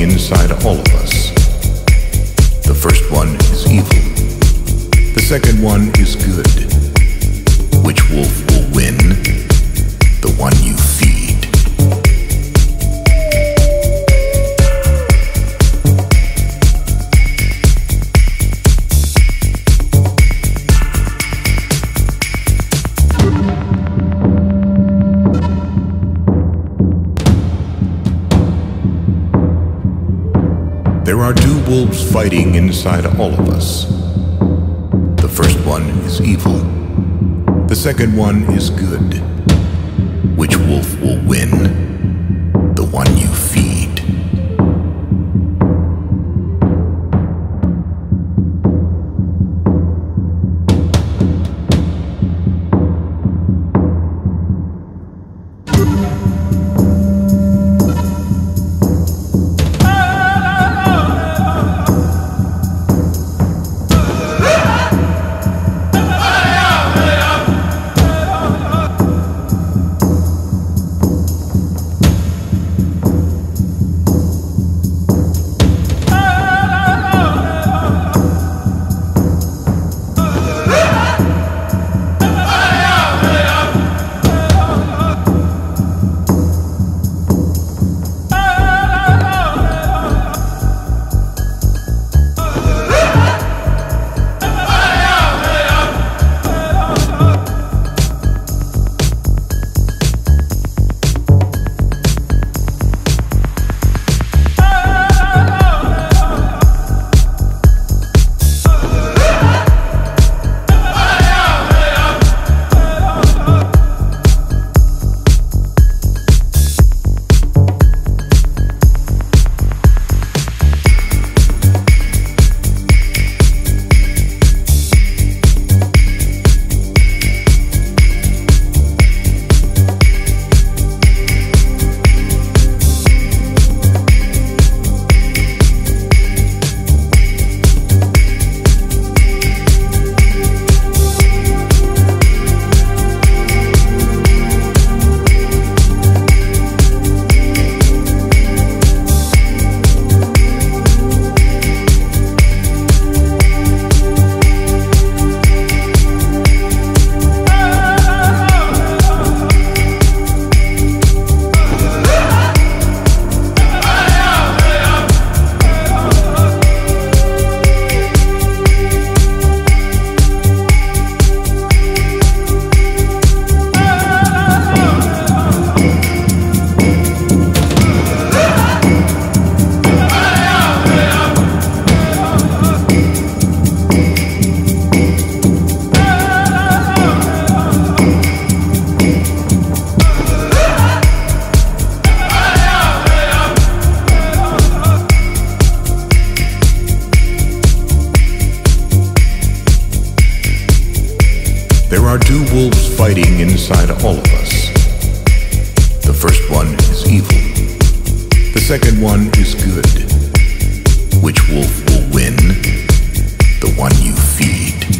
fighting inside all of us. The first one is evil. The second one is good. Which wolf will win? The one you feed. There are two wolves fighting inside all of us. The first one is evil. The second one is good. Which wolf will win? There are two wolves fighting inside all of us. The first one is evil. The second one is good. Which wolf will win? The one you feed.